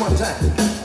one time.